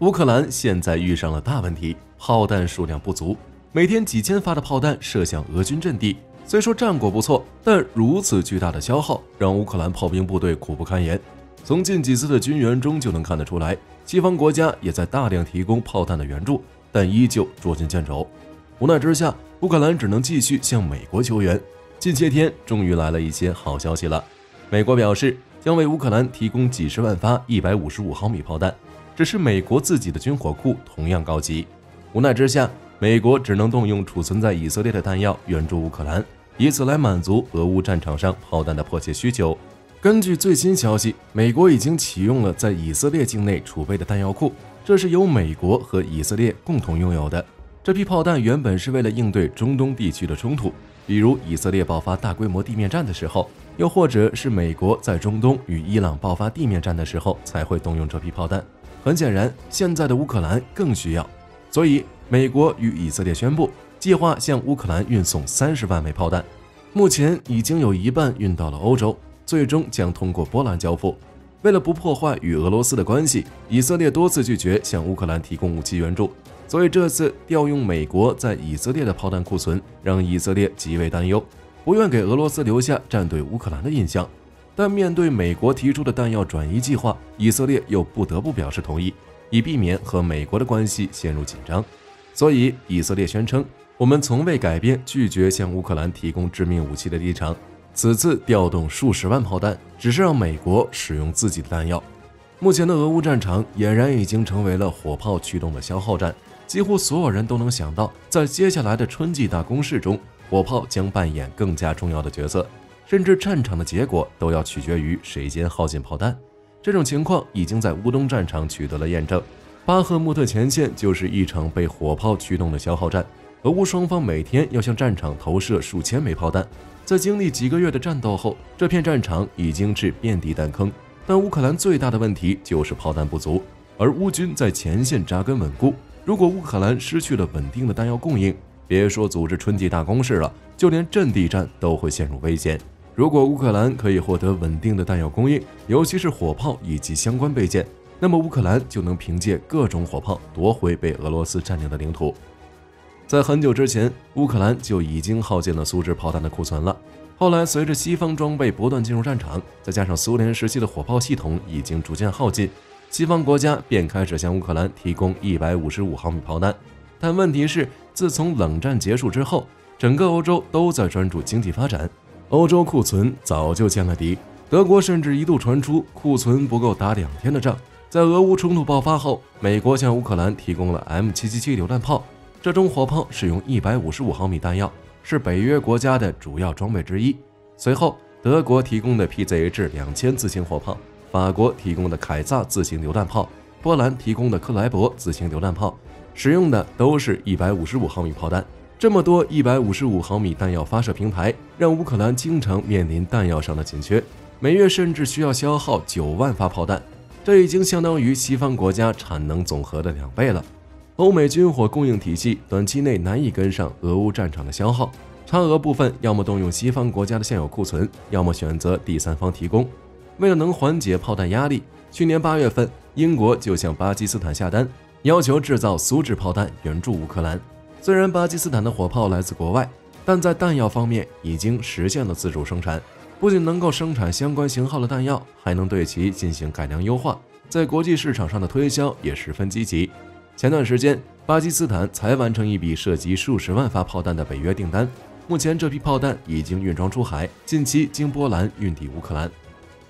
乌克兰现在遇上了大问题，炮弹数量不足，每天几千发的炮弹射向俄军阵地。虽说战果不错，但如此巨大的消耗让乌克兰炮兵部队苦不堪言。从近几次的军援中就能看得出来，西方国家也在大量提供炮弹的援助，但依旧捉襟见肘。无奈之下，乌克兰只能继续向美国求援。近些天，终于来了一些好消息了。美国表示将为乌克兰提供几十万发一百五十五毫米炮弹，只是美国自己的军火库同样高级。无奈之下，美国只能动用储存在以色列的弹药援助乌克兰，以此来满足俄乌战场上炮弹的迫切需求。根据最新消息，美国已经启用了在以色列境内储备的弹药库，这是由美国和以色列共同拥有的。这批炮弹原本是为了应对中东地区的冲突，比如以色列爆发大规模地面战的时候，又或者是美国在中东与伊朗爆发地面战的时候才会动用这批炮弹。很显然，现在的乌克兰更需要，所以美国与以色列宣布计划向乌克兰运送三十万枚炮弹，目前已经有一半运到了欧洲。最终将通过波兰交付。为了不破坏与俄罗斯的关系，以色列多次拒绝向乌克兰提供武器援助，所以这次调用美国在以色列的炮弹库存，让以色列极为担忧，不愿给俄罗斯留下站队乌克兰的印象。但面对美国提出的弹药转移计划，以色列又不得不表示同意，以避免和美国的关系陷入紧张。所以，以色列宣称：“我们从未改变拒绝向乌克兰提供致命武器的立场。”此次调动数十万炮弹，只是让美国使用自己的弹药。目前的俄乌战场俨然已经成为了火炮驱动的消耗战，几乎所有人都能想到，在接下来的春季大攻势中，火炮将扮演更加重要的角色，甚至战场的结果都要取决于谁先耗尽炮弹。这种情况已经在乌东战场取得了验证，巴赫穆特前线就是一场被火炮驱动的消耗战，俄乌双方每天要向战场投射数千枚炮弹。在经历几个月的战斗后，这片战场已经是遍地弹坑。但乌克兰最大的问题就是炮弹不足，而乌军在前线扎根稳固。如果乌克兰失去了稳定的弹药供应，别说组织春季大攻势了，就连阵地战都会陷入危险。如果乌克兰可以获得稳定的弹药供应，尤其是火炮以及相关备件，那么乌克兰就能凭借各种火炮夺回被俄罗斯占领的领土。在很久之前，乌克兰就已经耗尽了苏制炮弹的库存了。后来，随着西方装备不断进入战场，再加上苏联时期的火炮系统已经逐渐耗尽，西方国家便开始向乌克兰提供一百五十五毫米炮弹。但问题是，自从冷战结束之后，整个欧洲都在专注经济发展，欧洲库存早就见了底。德国甚至一度传出库存不够打两天的仗。在俄乌冲突爆发后，美国向乌克兰提供了 M 七七七榴弹炮。这种火炮使用一百五十五毫米弹药，是北约国家的主要装备之一。随后，德国提供的 PZH 两千自行火炮，法国提供的凯撒自行榴弹炮，波兰提供的克莱伯自行榴弹炮，使用的都是一百五十五毫米炮弹。这么多一百五十五毫米弹药发射平台，让乌克兰经常面临弹药上的紧缺，每月甚至需要消耗九万发炮弹，这已经相当于西方国家产能总和的两倍了。欧美军火供应体系短期内难以跟上俄乌战场的消耗，差额部分要么动用西方国家的现有库存，要么选择第三方提供。为了能缓解炮弹压力，去年八月份，英国就向巴基斯坦下单，要求制造苏制炮弹援助乌克兰。虽然巴基斯坦的火炮来自国外，但在弹药方面已经实现了自主生产，不仅能够生产相关型号的弹药，还能对其进行改良优化，在国际市场上的推销也十分积极。前段时间，巴基斯坦才完成一笔涉及数十万发炮弹的北约订单。目前，这批炮弹已经运装出海，近期经波兰运抵乌克兰。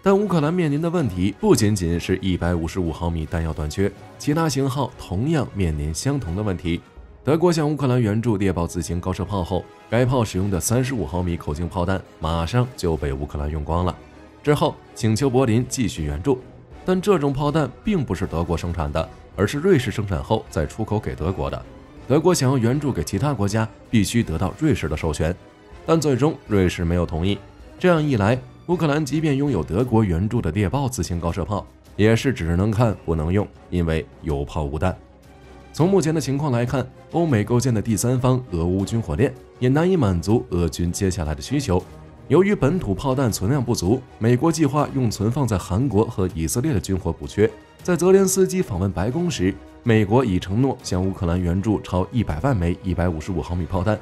但乌克兰面临的问题不仅仅是一百五十五毫米弹药短缺，其他型号同样面临相同的问题。德国向乌克兰援助猎豹自行高射炮后，该炮使用的三十五毫米口径炮弹马上就被乌克兰用光了。之后，请求柏林继续援助，但这种炮弹并不是德国生产的。而是瑞士生产后再出口给德国的。德国想要援助给其他国家，必须得到瑞士的授权，但最终瑞士没有同意。这样一来，乌克兰即便拥有德国援助的猎豹自行高射炮，也是只能看不能用，因为有炮无弹。从目前的情况来看，欧美构建的第三方俄乌军火链也难以满足俄军接下来的需求。由于本土炮弹存量不足，美国计划用存放在韩国和以色列的军火补缺。在泽连斯基访问白宫时，美国已承诺向乌克兰援助超一百万枚一百五十五毫米炮弹，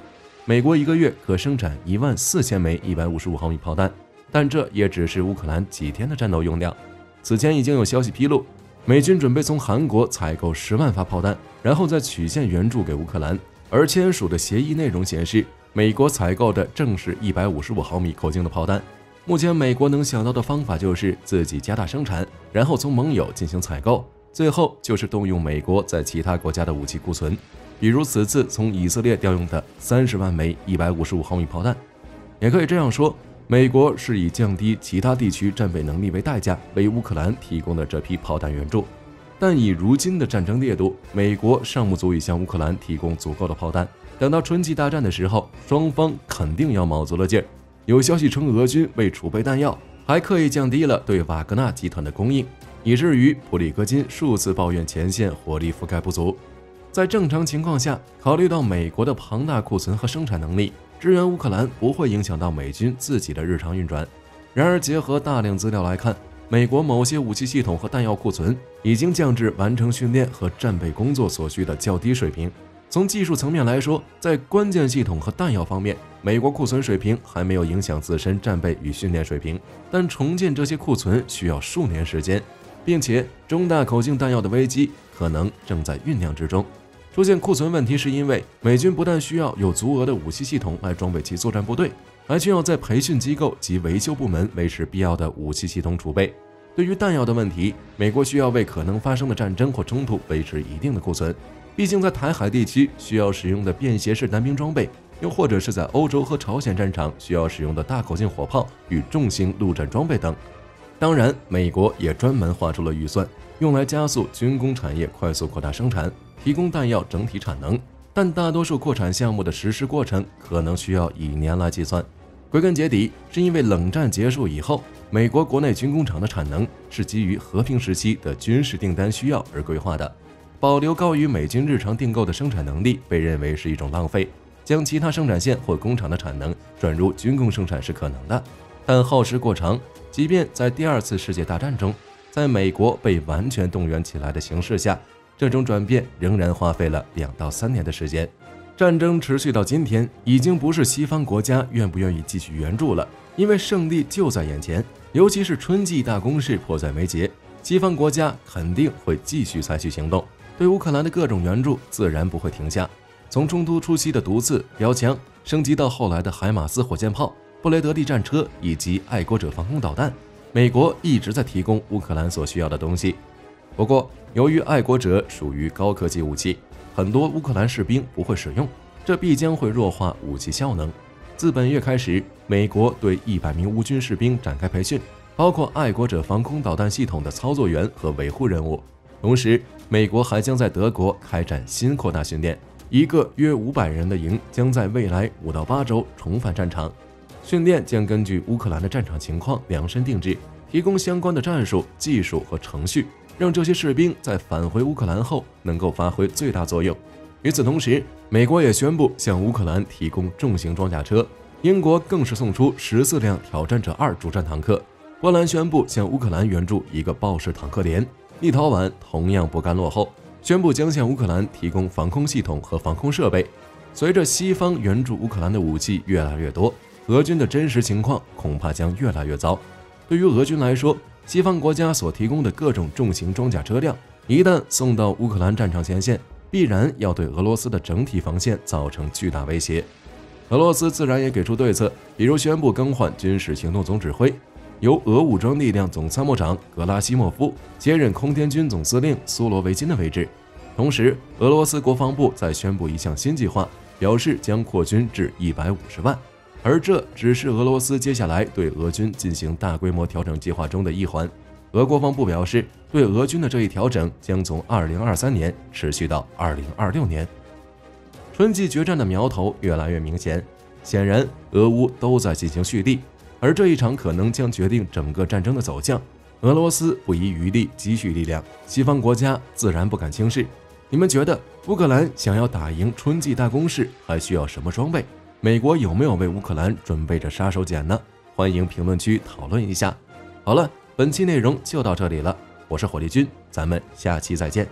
美国一个月可生产一万四千枚一百五十五毫米炮弹，但这也只是乌克兰几天的战斗用量。此前已经有消息披露，美军准备从韩国采购十万发炮弹，然后再曲线援助给乌克兰。而签署的协议内容显示，美国采购的正是一百五十五毫米口径的炮弹。目前，美国能想到的方法就是自己加大生产，然后从盟友进行采购。最后就是动用美国在其他国家的武器库存，比如此次从以色列调用的三十万枚一百五十五毫米炮弹。也可以这样说，美国是以降低其他地区战备能力为代价，为乌克兰提供的这批炮弹援助。但以如今的战争烈度，美国尚不足以向乌克兰提供足够的炮弹。等到春季大战的时候，双方肯定要卯足了劲儿。有消息称，俄军为储备弹药，还刻意降低了对瓦格纳集团的供应。以至于普里戈金数次抱怨前线火力覆盖不足。在正常情况下，考虑到美国的庞大库存和生产能力，支援乌克兰不会影响到美军自己的日常运转。然而，结合大量资料来看，美国某些武器系统和弹药库存已经降至完成训练和战备工作所需的较低水平。从技术层面来说，在关键系统和弹药方面，美国库存水平还没有影响自身战备与训练水平，但重建这些库存需要数年时间。并且中大口径弹药的危机可能正在酝酿之中。出现库存问题是因为美军不但需要有足额的武器系统来装备其作战部队，还需要在培训机构及维修部门维持必要的武器系统储备。对于弹药的问题，美国需要为可能发生的战争或冲突维持一定的库存。毕竟在台海地区需要使用的便携式单兵装备，又或者是在欧洲和朝鲜战场需要使用的大口径火炮与重型陆战装备等。当然，美国也专门划出了预算，用来加速军工产业快速扩大生产，提供弹药整体产能。但大多数扩产项目的实施过程可能需要以年来计算。归根结底，是因为冷战结束以后，美国国内军工厂的产能是基于和平时期的军事订单需要而规划的。保留高于美军日常订购的生产能力，被认为是一种浪费。将其他生产线或工厂的产能转入军工生产是可能的，但耗时过长。即便在第二次世界大战中，在美国被完全动员起来的形势下，这种转变仍然花费了两到三年的时间。战争持续到今天，已经不是西方国家愿不愿意继续援助了，因为胜利就在眼前。尤其是春季大攻势迫在眉睫，西方国家肯定会继续采取行动，对乌克兰的各种援助自然不会停下。从冲突初期的毒刺标枪，升级到后来的海马斯火箭炮。布雷德利战车以及爱国者防空导弹，美国一直在提供乌克兰所需要的东西。不过，由于爱国者属于高科技武器，很多乌克兰士兵不会使用，这必将会弱化武器效能。自本月开始，美国对一百名乌军士兵展开培训，包括爱国者防空导弹系统的操作员和维护任务。同时，美国还将在德国开展新扩大训练，一个约五百人的营将在未来五到八周重返战场。训练将根据乌克兰的战场情况量身定制，提供相关的战术、技术和程序，让这些士兵在返回乌克兰后能够发挥最大作用。与此同时，美国也宣布向乌克兰提供重型装甲车，英国更是送出十四辆挑战者二主战坦克，波兰宣布向乌克兰援助一个豹式坦克连，立陶宛同样不甘落后，宣布将向乌克兰提供防空系统和防空设备。随着西方援助乌克兰的武器越来越多。俄军的真实情况恐怕将越来越糟。对于俄军来说，西方国家所提供的各种重型装甲车辆，一旦送到乌克兰战场前线，必然要对俄罗斯的整体防线造成巨大威胁。俄罗斯自然也给出对策，比如宣布更换军事行动总指挥，由俄武装力量总参谋长格拉西莫夫接任空天军总司令苏罗维金的位置。同时，俄罗斯国防部在宣布一项新计划，表示将扩军至一百五十万。而这只是俄罗斯接下来对俄军进行大规模调整计划中的一环。俄国防部表示，对俄军的这一调整将从2023年持续到2026年。春季决战的苗头越来越明显，显然俄乌都在进行蓄力，而这一场可能将决定整个战争的走向。俄罗斯不遗余力积蓄力量，西方国家自然不敢轻视。你们觉得乌克兰想要打赢春季大攻势，还需要什么装备？美国有没有为乌克兰准备着杀手锏呢？欢迎评论区讨论一下。好了，本期内容就到这里了，我是火力军，咱们下期再见。